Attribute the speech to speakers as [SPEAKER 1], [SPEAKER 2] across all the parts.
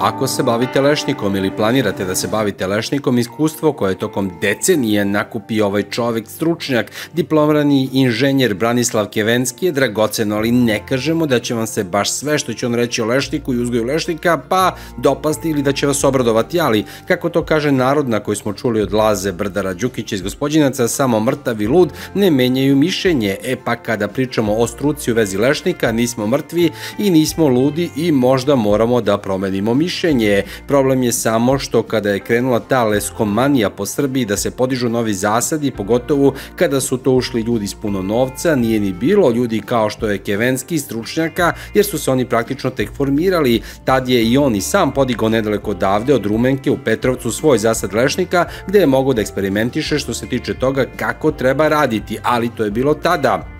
[SPEAKER 1] Ako se bavite lešnikom ili planirate da se bavite lešnikom, iskustvo koje tokom decenije nakupi ovaj čovek, stručnjak, diplomirani inženjer Branislav Kevenski je dragoceno, ali ne kažemo da će vam se baš sve što će on reći o lešniku i uzgoju lešnika, pa dopasti ili da će vas obradovati, ali kako to kaže narodna koju smo čuli od Laze Brdara Đukića iz gospodinaca, samo mrtav i lud ne menjaju mišljenje. E pa kada pričamo o struci u vezi lešnika, nismo mrtvi i nismo ludi i možda moramo da promenimo mišljenje mišljenje. Problem je samo što kada je krenula ta leskomanija po Srbiji da se podižu novi zasadi, pogotovo kada su to ušli ljudi s puno novca, nije ni bilo ljudi kao što je Kevenski stručnjaka, jer su se oni praktično tek formirali. Tad je i on i sam podigao nedaleko odavde od Rumenke u Petrovcu svoj zasad lešnika, gde je mogao da eksperimentiše što se tiče toga kako treba raditi, ali to je bilo tada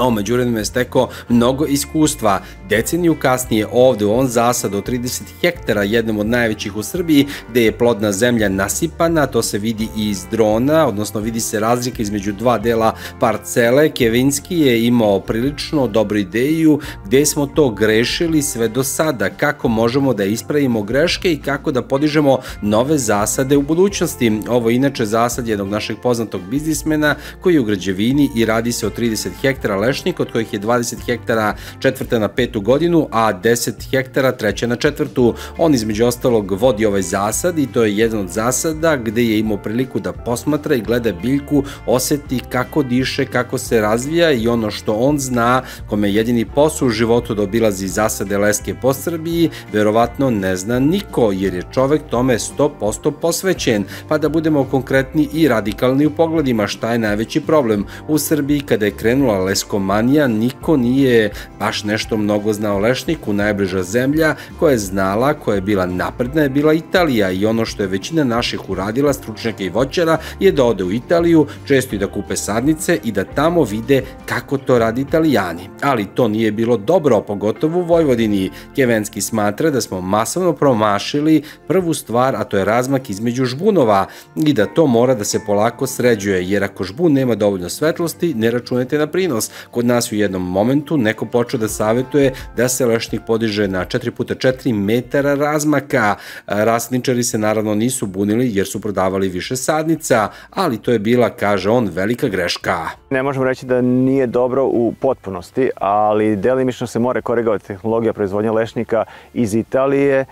[SPEAKER 1] a umeđu vremenu je stekao mnogo iskustva. Deceniju kasnije ovde u ovom zasadu od 30 hektara, jednom od najvećih u Srbiji, gde je plodna zemlja nasipana, to se vidi i iz drona, odnosno vidi se razlika između dva dela parcele. Kevinski je imao prilično dobru ideju gde smo to grešili sve do sada, kako možemo da ispravimo greške i kako da podižemo nove zasade u budućnosti. Ovo je inače zasad jednog našeg poznatog biznismena koji je u građevini i radi se o 30 hektara lešnik, od kojih je 20 hektara četvrta na petu godinu, a 10 hektara treća na četvrtu. On između ostalog vodi ovaj zasad i to je jedan od zasada gde je imao priliku da posmatra i gleda biljku, oseti kako diše, kako se razvija i ono što on zna, kome jedini posao u životu da obilazi zasade leske po Srbiji, verovatno ne zna niko, jer je čovek tome 100% posvećen. Pa da budemo konkretni i radikalni u pogledima šta je najveći problem. U Srbiji kada je krenula lesko leskomanija, niko nije baš nešto mnogo znao lešniku, najbliža zemlja koja je znala, koja je bila napredna je bila Italija i ono što je većina naših uradila, stručnjaka i voćara, je da ode u Italiju, često i da kupe sadnice i da tamo vide kako to radi italijani. Ali to nije bilo dobro, pogotovo u Vojvodini. Kevenski smatra da smo masovno promašili prvu stvar, a to je razmak između žbunova i da to mora da se polako sređuje, jer ako žbun nema dovoljno svetlosti, ne računajte na prinos. Kod nas u jednom momentu neko počeo da savetuje da se lešnik podiže na 4x4 metara razmaka. Rasničari se naravno nisu bunili jer su prodavali više sadnica, ali to je bila, kaže on, velika greška.
[SPEAKER 2] Ne možemo reći da nije dobro u potpunosti, ali delimično se mora korigovati tehnologija proizvodnja lešnika iz Italije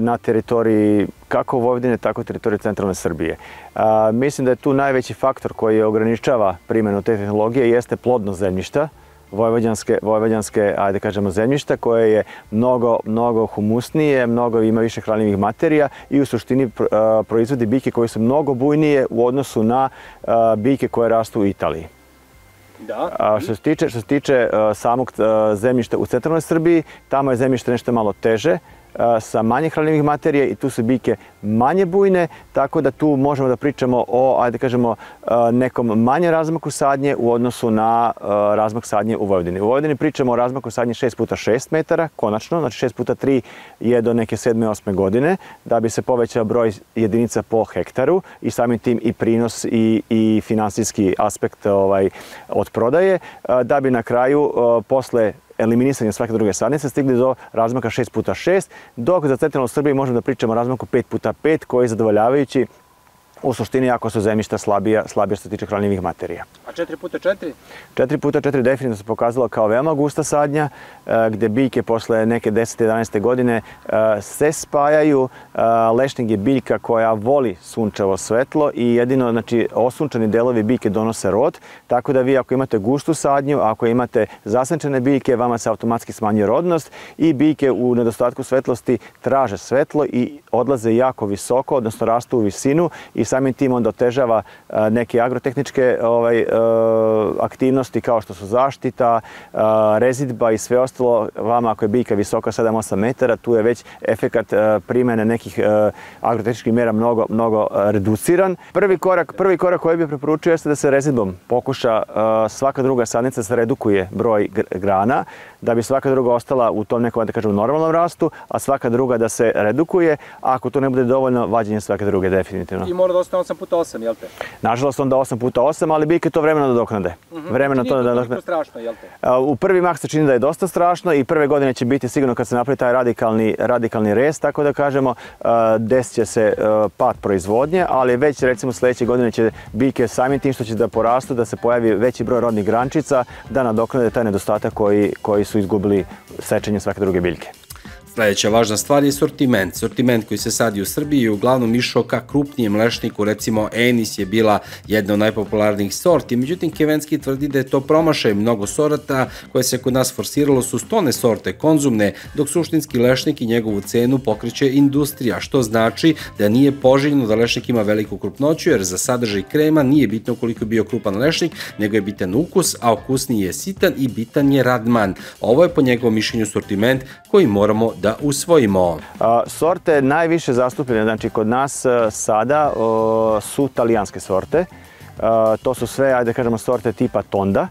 [SPEAKER 2] na teritoriji kako Vojvodine, tako teritorije centralne Srbije. Mislim da je tu najveći faktor koji ograničava primjenu te tehnologije jeste plodnost zemljišta, vojvođanske, vojvođanske, ajde kažemo, zemljišta koje je mnogo, mnogo humusnije, mnogo ima više hranljivih materija i u suštini proizvodi biljke koje su mnogo bujnije u odnosu na biljke koje rastu u Italiji. Da. A, što se tiče, što se tiče samog zemljišta u centralnoj Srbiji, tamo je zemljište nešto malo teže, sa manje hranljivih materija i tu su biljke manje bujne, tako da tu možemo da pričamo o, ajde kažemo, nekom manje razmaku sadnje u odnosu na razmak sadnje u Vojvodini. U Vojvodini pričamo o razmaku sadnje 6 puta 6 metara, konačno, znači 6 puta 3 je do neke 7. 8. godine, da bi se povećao broj jedinica po hektaru i samim tim i prinos i, i finansijski aspekt ovaj, od prodaje, da bi na kraju posle eliminisanja svake druge sadnice stigli do razmaka 6 puta 6, dok za centralnu Srbiju možemo da pričamo o razmaku 5 puta 5 koji je zadovoljavajući u suštini ako su zemljišta slabija, slabija što se tiče hranljivih materija.
[SPEAKER 1] A 4 puta 4?
[SPEAKER 2] 4 puta 4 definitivno se pokazalo kao veoma gusta sadnja, e, gde biljke posle neke 10-11. godine e, se spajaju. E, lešnik je biljka koja voli sunčevo svetlo i jedino znači, osunčani delovi biljke donose rod, tako da vi ako imate gustu sadnju, ako imate zasenčene biljke, vama se automatski smanjuje rodnost i biljke u nedostatku svetlosti traže svetlo i odlaze jako visoko, odnosno rastu u visinu i samim tim onda otežava neke agrotehničke ovaj, e, aktivnosti kao što su zaštita, rezidba i sve ostalo. Vama ako je biljka visoka 7-8 metara, tu je već efekat e, primene nekih e, agrotehničkih mera mnogo, mnogo reduciran. Prvi korak, prvi korak koji bih preporučio jeste da se rezidbom pokuša svaka druga sadnica se redukuje broj grana, da bi svaka druga ostala u tom nekom, da kažem, normalnom rastu, a svaka druga da se redukuje, a ako to ne bude dovoljno, vađenje svake druge definitivno.
[SPEAKER 1] I mora da nažalost, 8 puta 8, jel te?
[SPEAKER 2] Nažalost, onda 8 puta 8, ali biljke to vremena nadoknade.
[SPEAKER 1] Mm -hmm. Vremena to da nadoknade. strašno, jel te?
[SPEAKER 2] U prvi mah se čini da je dosta strašno i prve godine će biti sigurno kad se napravi taj radikalni, radikalni rez, tako da kažemo, desit će se pad proizvodnje, ali već recimo sledeće godine će biljke samim tim što će da porastu, da se pojavi veći broj rodnih grančica, da nadoknade taj nedostatak koji, koji su izgubili sečenje svake druge biljke.
[SPEAKER 1] Sledeća važna stvar je sortiment. Sortiment koji se sadi u Srbiji je uglavnom išao ka krupnijem lešniku, recimo Enis je bila jedna od najpopularnijih sorti, međutim Kevenski tvrdi da je to promašaj mnogo sorata koje se kod nas forsiralo su stone sorte konzumne, dok suštinski lešnik i njegovu cenu pokreće industrija, što znači da nije poželjno da lešnik ima veliku krupnoću, jer za sadržaj krema nije bitno koliko je bio krupan lešnik, nego je bitan ukus, a okusniji je sitan i bitan je radman. Ovo je po njegovom mišljenju sortiment koji moramo da usvojimo?
[SPEAKER 2] Sorte najviše zastupljene, znači kod nas e, sada o, su talijanske sorte. A, to su sve, ajde da kažemo, sorte tipa Tonda.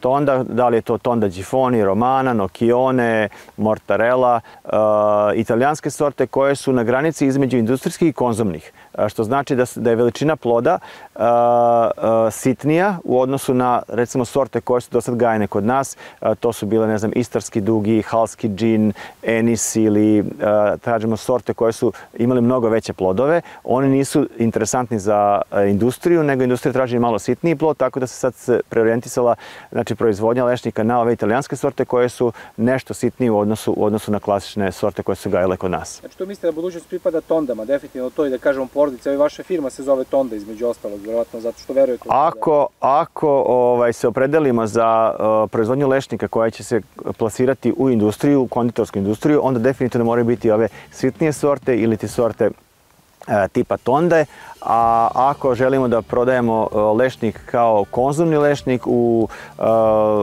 [SPEAKER 2] Tonda, da li je to Tonda Gifoni, Romana, Nocchione, Mortarella, uh, italijanske sorte koje su na granici između industrijskih i konzumnih što znači da, da je veličina ploda uh, uh, sitnija u odnosu na recimo sorte koje su do sad gajene kod nas. Uh, to su bile, ne znam, istarski dugi, halski džin, enis ili kažemo sorte koje su imali mnogo veće plodove. Oni nisu interesantni za industriju, nego industrija traži malo sitniji plod, tako da se sad se preorijentisala znači, proizvodnja lešnika na ove italijanske sorte koje su nešto sitnije u odnosu, u odnosu na klasične sorte koje su gajale kod nas.
[SPEAKER 1] Znači, to mislite da budućnost pripada tondama, definitivno to i da kažemo porodica i vaša firma se zove Tonda između ostalog, verovatno zato što verujete.
[SPEAKER 2] Ako, ako ovaj, se opredelimo za uh, proizvodnju lešnika koja će se plasirati u industriju, u konditorsku industriju, onda definitivno moraju biti ove sitnije sorte ili ti sorte tipa tonde, a ako želimo da prodajemo uh, lešnik kao konzumni lešnik u,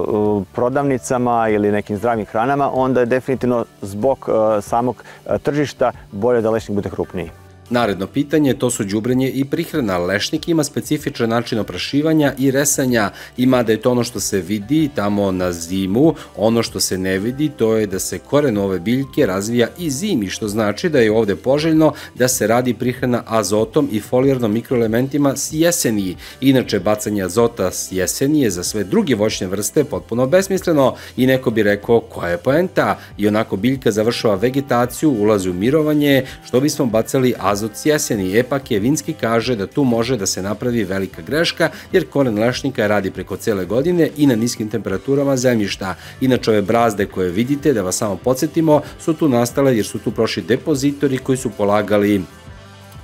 [SPEAKER 2] u prodavnicama ili nekim zdravim hranama, onda je definitivno zbog samog tržišta bolje da lešnik bude krupniji.
[SPEAKER 1] Naredno pitanje to su đubrenje i prihrana. Lešnik ima specifičan način oprašivanja i resanja ima da je to ono što se vidi tamo na zimu, ono što se ne vidi to je da se koren ove biljke razvija i zimi, što znači da je ovde poželjno da se radi prihrana azotom i folijarnom mikroelementima s jeseniji. Inače, bacanje azota s jesenije za sve druge voćne vrste potpuno besmisleno i neko bi rekao koja je poenta i onako biljka završava vegetaciju, ulazi u mirovanje, što bismo bacali azot azot s jeseni. Epak Jevinski kaže da tu može da se napravi velika greška jer koren lešnika radi preko cele godine i na niskim temperaturama zemljišta. Inače ove brazde koje vidite, da vas samo podsjetimo, su tu nastale jer su tu prošli depozitori koji su polagali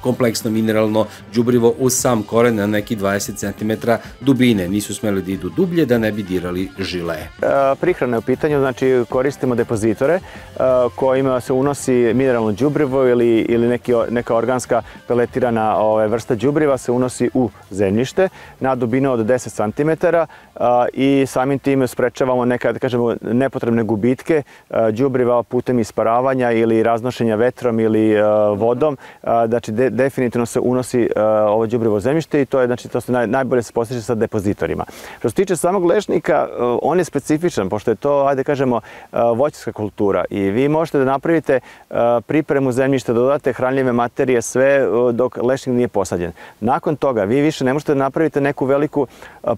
[SPEAKER 1] kompleksno mineralno đubrivo uz sam koren na neki 20 cm dubine. Nisu smeli da idu dublje da ne bi dirali žile. E,
[SPEAKER 2] prihrana je u pitanju, znači koristimo depozitore e, kojima se unosi mineralno đubrivo ili, ili neki, neka organska peletirana ove, vrsta đubriva se unosi u zemljište na dubinu od 10 cm i samim tim sprečavamo neka, da kažemo, nepotrebne gubitke đubriva putem isparavanja ili raznošenja vetrom ili vodom. Znači, de, definitivno se unosi uh, ovo đubrivo zemljište i to je znači to se naj, najbolje se postiže sa depozitorima. Što se tiče samog lešnika, uh, on je specifičan pošto je to ajde kažemo uh, voćarska kultura i vi možete da napravite pripremu zemljišta, da dodate hranljive materije sve dok lešnik nije posađen. Nakon toga vi više ne možete da napravite neku veliku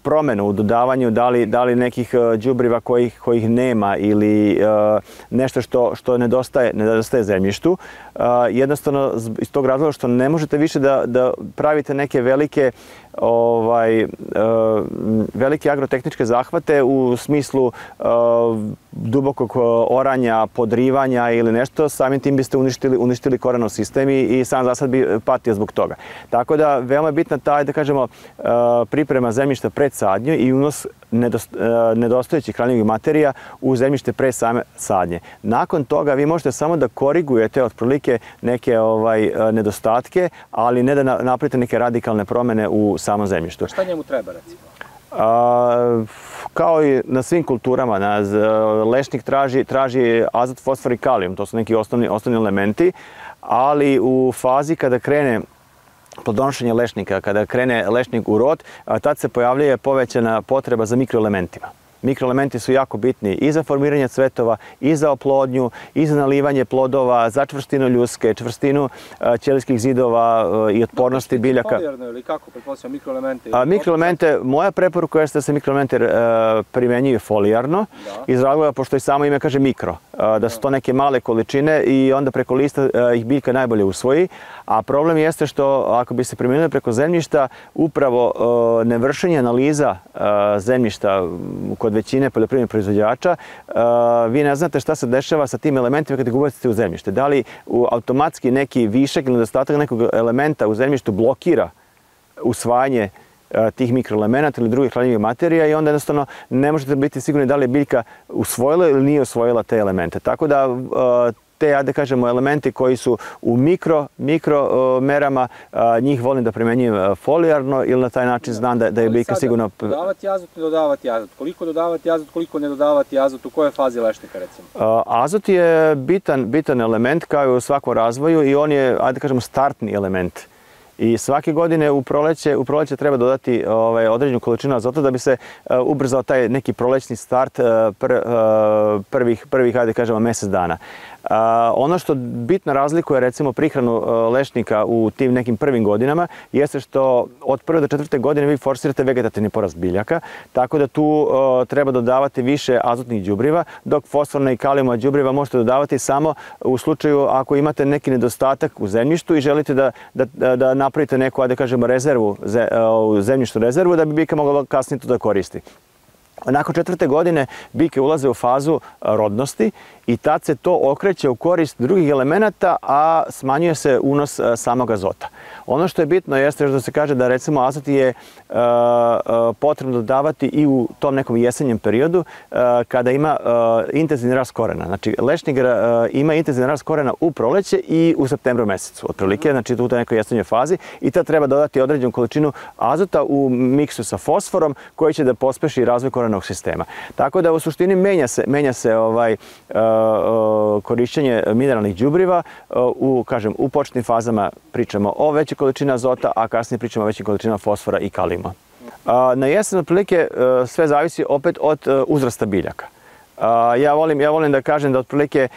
[SPEAKER 2] promenu u dodavanju da li, da li nekih đubriva kojih, kojih nema ili nešto što, što nedostaje, nedostaje zemljištu. Jednostavno iz tog razloga što ne možete više da, da pravite neke velike ovaj, uh, velike agrotehničke zahvate u smislu uh, dubokog oranja, podrivanja ili nešto, samim tim biste uništili, uništili korenov sistem i, sam za sad bi patio zbog toga. Tako da veoma je bitna ta, da kažemo, priprema zemljišta pred sadnju i unos nedost, nedostojećih hranjivih materija u zemljište pre same sadnje. Nakon toga vi možete samo da korigujete otprilike neke ovaj nedostatke, ali ne da napravite neke radikalne promene u samom zemljištu.
[SPEAKER 1] Šta njemu treba recimo?
[SPEAKER 2] A, kao i na svim kulturama, na, lešnik traži, traži azot, fosfor i kalijum, to su neki osnovni, osnovni elementi, ali u fazi kada krene plodonošenje lešnika, kada krene lešnik u rod, tad se pojavljuje povećana potreba za mikroelementima. Mikroelementi su jako bitni i za formiranje cvetova, i za oplodnju, i za nalivanje plodova, za čvrstinu ljuske, čvrstinu ćelijskih zidova i otpornosti biljaka.
[SPEAKER 1] Polijarno ili kako, pretpostavljam, mikroelemente?
[SPEAKER 2] A, mikroelemente, moja preporuka je da se mikroelemente primenjuju folijarno, da. iz razloga, pošto i samo ime kaže mikro, da su to neke male količine i onda preko lista ih biljka najbolje usvoji, a problem jeste što ako bi se primenili preko zemljišta, upravo nevršenje analiza zemljišta kod većine poljoprivrednih proizvođača, vi ne znate šta se dešava sa tim elementima kada ih ubacite u zemljište. Da li automatski neki višak ili nedostatak nekog elementa u zemljištu blokira usvajanje tih mikroelemenata ili drugih hranjivih materija i onda jednostavno ne možete biti sigurni da li je biljka usvojila ili nije usvojila te elemente. Tako da te, ja da kažemo, elementi koji su u mikro, mikro uh, merama, uh, njih volim da primenjujem folijarno ili na taj način znam da, da je biljka sigurno...
[SPEAKER 1] Dodavati azot, ne dodavati azot. Koliko dodavati azot, koliko ne dodavati azot, u kojoj fazi lešnika recimo?
[SPEAKER 2] Azot je bitan, bitan element kao i u svakom razvoju i on je, ajde da kažemo, startni element. I svake godine u proleće, u proleće treba dodati ovaj, određenu količinu azota da bi se uh, ubrzao taj neki prolećni start uh, pr, uh, prvih, prvih, ajde kažemo, mesec dana. Ono što bitno razlikuje recimo prihranu e, lešnika u tim nekim prvim godinama jeste što od prve do četvrte godine vi forsirate vegetativni porast biljaka, tako da tu uh, treba dodavati više azotnih đubriva, dok fosforna i kalijuma đubriva možete dodavati samo u slučaju ako imate neki nedostatak u zemljištu i želite da, da, da napravite neku, da kažemo, rezervu, zemljištu rezervu, da bi biljka mogla kasnije to da koristi. Nakon četvrte godine biljke ulaze u fazu rodnosti i tad se to okreće u korist drugih elemenata, a smanjuje se unos samog azota. Ono što je bitno jeste da se kaže da recimo azot je e, e, potrebno dodavati i u tom nekom jesenjem periodu e, kada ima intenzivni rast korena. Znači lešnik ima intenzivni rast korena u proleće i u septembru mesecu otprilike, znači u toj nekoj jesenjoj fazi i tad treba dodati određenu količinu azota u miksu sa fosforom koji će da pospeši razvoj korenog sistema. Tako da u suštini menja se, menja se ovaj, korišćenje mineralnih đubriva u, kažem, u početnim fazama pričamo o većoj količini azota, a kasnije pričamo o većim količinama fosfora i kalima. Na jesen otprilike sve zavisi opet od uzrasta biljaka. Ja volim, ja volim da kažem da otprilike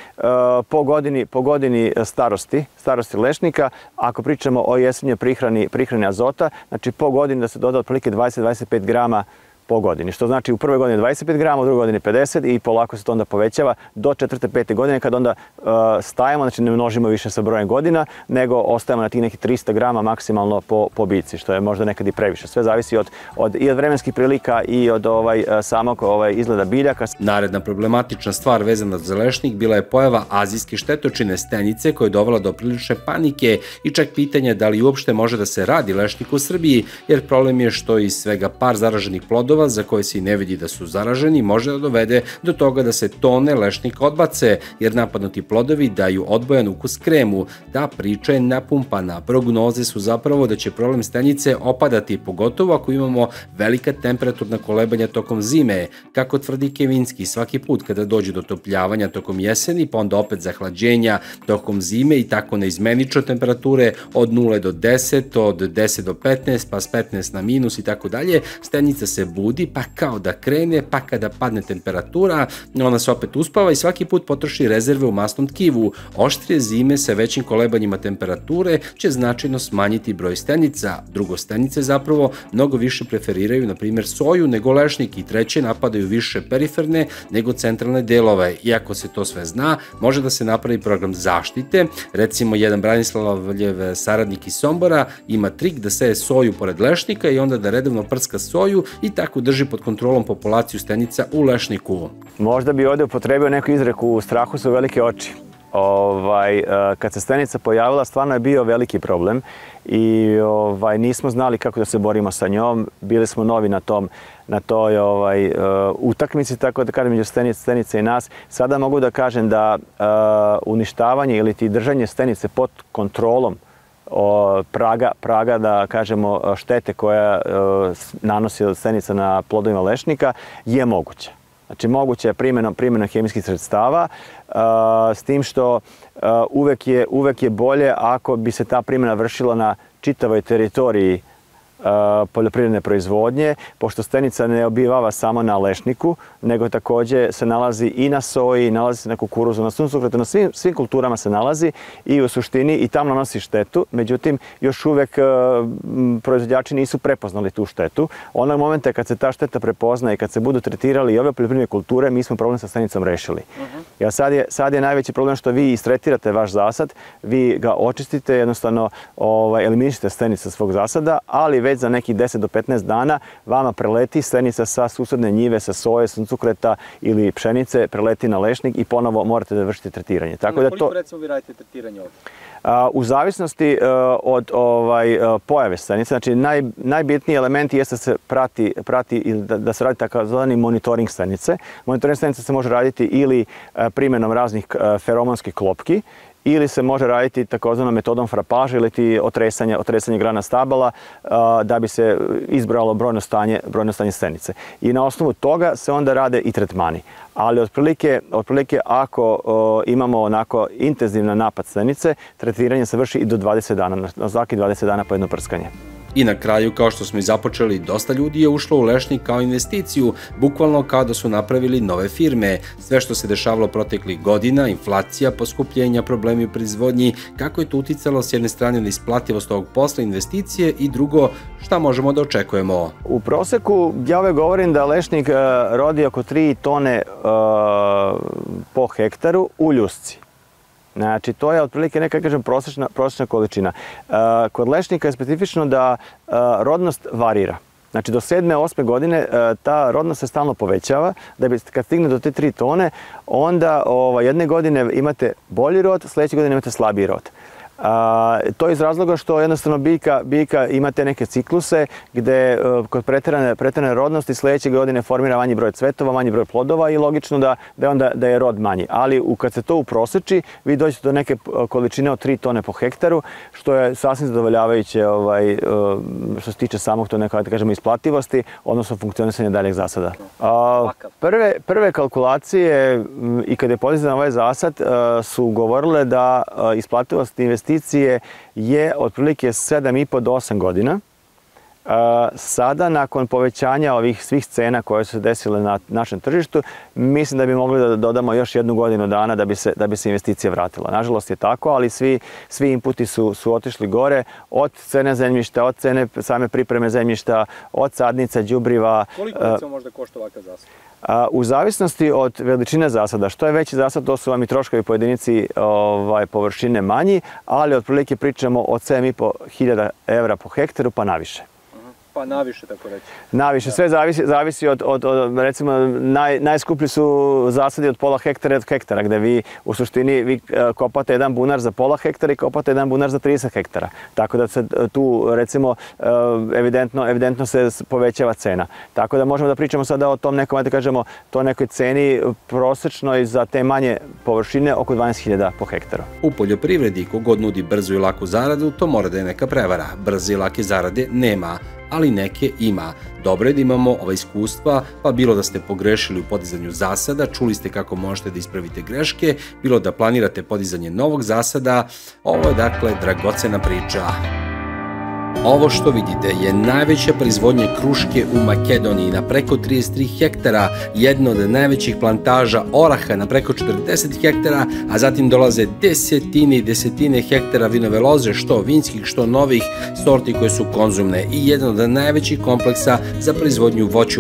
[SPEAKER 2] po godini, po godini starosti, starosti lešnika, ako pričamo o jesenjoj prihrani, prihrani azota, znači po godini da se doda otprilike 20-25 grama po godini, što znači u prvoj godini 25 grama, u drugoj godini 50 i polako se to onda povećava do četvrte, pete godine kad onda uh, stajemo, znači ne množimo više sa brojem godina, nego ostajemo na tih nekih 300 grama maksimalno po, po bici, što je možda nekad i previše. Sve zavisi od, od, i od vremenskih prilika i od ovaj, uh, samog ovaj, izgleda biljaka.
[SPEAKER 1] Naredna problematična stvar vezana za lešnik bila je pojava azijske štetočine stenice koja je dovela do prilične panike i čak pitanje da li uopšte može da se radi lešnik u Srbiji, jer problem je što iz svega par zaraženih plodova plodova za koje se i ne vidi da su zaraženi može da dovede do toga da se tone lešnika odbace, jer napadnuti plodovi daju odbojan ukus kremu. Ta priča je napumpana. Prognoze su zapravo da će problem stenice opadati, pogotovo ako imamo velika temperaturna kolebanja tokom zime. Kako tvrdi Kevinski, svaki put kada dođe do topljavanja tokom jeseni, pa onda opet zahlađenja tokom zime i tako neizmenično temperature od 0 do 10, od 10 do 15, pa s 15 na minus i tako dalje, stenica se budi budi, pa kao da krene, pa kada padne temperatura, ona se opet uspava i svaki put potroši rezerve u masnom tkivu. Oštrije zime sa većim kolebanjima temperature će značajno smanjiti broj stenica. Drugo, stenice zapravo mnogo više preferiraju, na primjer, soju nego lešnik i treće napadaju više periferne nego centralne delove. Iako se to sve zna, može da se napravi program zaštite. Recimo, jedan Branislavljev saradnik iz Sombora ima trik da seje soju pored lešnika i onda da redovno prska soju i tako tako drži pod kontrolom populaciju stenica u lešniku.
[SPEAKER 2] Možda bi ovde upotrebio neku izreku u strahu su velike oči. Ovaj, e, kad se stenica pojavila, stvarno je bio veliki problem i ovaj, nismo znali kako da se borimo sa njom. Bili smo novi na tom na toj ovaj, uh, utakmici, tako da kažem, među stenice, stenice i nas. Sada mogu da kažem da uh, uništavanje ili ti držanje stenice pod kontrolom o, praga, praga, da kažemo, štete koja nanosi stenica na plodovima lešnika je moguća. Znači, moguće je primjenom, primjenom hemijskih sredstava, s tim što uvek je, uvek je bolje ako bi se ta primjena vršila na čitavoj teritoriji poljoprivredne proizvodnje, pošto stenica ne obivava samo na lešniku, nego takođe se nalazi i na soji, nalazi se na kukuruzu, na suncokretu, na svim, svim kulturama se nalazi i u suštini i tamo nanosi štetu, međutim još uvek proizvođači nisu prepoznali tu štetu. Onog momenta kad se ta šteta prepozna i kad se budu tretirali i ove poljoprivredne kulture, mi smo problem sa stenicom rešili. -huh. Ja, sad, je, sad je najveći problem što vi istretirate vaš zasad, vi ga očistite, jednostavno ovaj, eliminišete stenice svog zasada, ali već za nekih 10 do 15 dana vama preleti stenica sa susedne njive, sa soje, suncukreta ili pšenice, preleti na lešnik i ponovo morate da vršite tretiranje.
[SPEAKER 1] Tako da koliko to... recimo vi radite tretiranje ovdje?
[SPEAKER 2] U zavisnosti e, od ovaj, e, pojave stanice, znači naj, najbitniji element jeste da se prati, prati ili da, da se radi takozvani monitoring stanice. Monitoring stanice se može raditi ili e, primjenom raznih feromonskih klopki ili se može raditi takozvanom metodom frapaža ili ti otresanja, otresanja grana stabala da bi se izbralo brojno stanje, brojno stanje stenice. I na osnovu toga se onda rade i tretmani. Ali otprilike, otprilike ako imamo onako intenzivna napad stenice, tretiranje se vrši i do 20 dana, na svaki 20 dana po jedno prskanje.
[SPEAKER 1] I na kraju, kao što smo i započeli, dosta ljudi je ušlo u Lešnik kao investiciju, bukvalno kao da su napravili nove firme. Sve što se dešavalo proteklih godina, inflacija, poskupljenja, problemi u proizvodnji, kako je to uticalo s jedne strane na isplativost ovog posla investicije i drugo, šta možemo da očekujemo?
[SPEAKER 2] U proseku ja ove govorim da Lešnik uh, rodi oko 3 tone uh, po hektaru u ljusci. Znači, to je otprilike neka, kažem, prosječna, prosječna količina. E, kod lešnika je specifično da e, rodnost varira. Znači, do sedme, osme godine e, ta rodnost se stalno povećava, da bi kad stigne do te tri tone, onda ova, jedne godine imate bolji rod, sledeće godine imate slabiji rod. A, to je iz razloga što jednostavno biljka, biljka ima te neke cikluse gde uh, kod preterane, preterane rodnosti sledeće godine formira manji broj cvetova, manji broj plodova i logično da, da, je onda, da je rod manji. Ali u, kad se to uproseči, vi dođete do neke količine od 3 tone po hektaru, što je sasvim zadovoljavajuće ovaj, uh, što se tiče samog to neka, da kažemo, isplativosti, odnosno funkcionisanja daljeg zasada. A, prve, prve kalkulacije i kada je podizan ovaj zasad su govorile da isplativost investicija investicije je otprilike 7,5 do 8 godina. Sada, nakon povećanja ovih svih cena koje su se desile na našem tržištu, mislim da bi mogli da dodamo još jednu godinu dana da bi se, da bi se investicija vratila. Nažalost je tako, ali svi, svi inputi su, su otišli gore, od cene zemljišta, od cene same pripreme zemljišta, od sadnica, đubriva.
[SPEAKER 1] Koliko recimo možda košta ovakav zasad?
[SPEAKER 2] U zavisnosti od veličine zasada, što je veći zasad, to su vam i troškovi po jedinici ovaj, površine manji, ali otprilike pričamo od 7.500 evra po hektaru pa naviše.
[SPEAKER 1] Pa naviše, tako reći.
[SPEAKER 2] Naviše, sve zavisi, zavisi od, od, od recimo, naj, najskuplji su zasadi od pola hektara od hektara, gde vi u suštini vi e, kopate jedan bunar za pola hektara i kopate jedan bunar za 30 hektara. Tako da se e, tu, recimo, e, evidentno, evidentno se povećava cena. Tako da možemo da pričamo sada o tom nekom, da kažemo, to nekoj ceni prosečnoj za te manje površine oko 12.000 po hektaru.
[SPEAKER 1] U poljoprivredi, kogod nudi brzu i laku zaradu, to mora da je neka prevara. Brze i lake zarade nema ali neke ima. Dobro je da imamo ova iskustva, pa bilo da ste pogrešili u podizanju zasada, čuli ste kako možete da ispravite greške, bilo da planirate podizanje novog zasada, ovo je dakle dragocena priča. Ovo što vidite je najveća proizvodnja kruške u Makedoniji na preko 33 hektara, jedna od najvećih plantaža oraha na preko 40 hektara, a zatim dolaze desetine i desetine hektara vinove loze, što vinskih, što novih sorti koje su konzumne i jedan od najvećih kompleksa za proizvodnju voću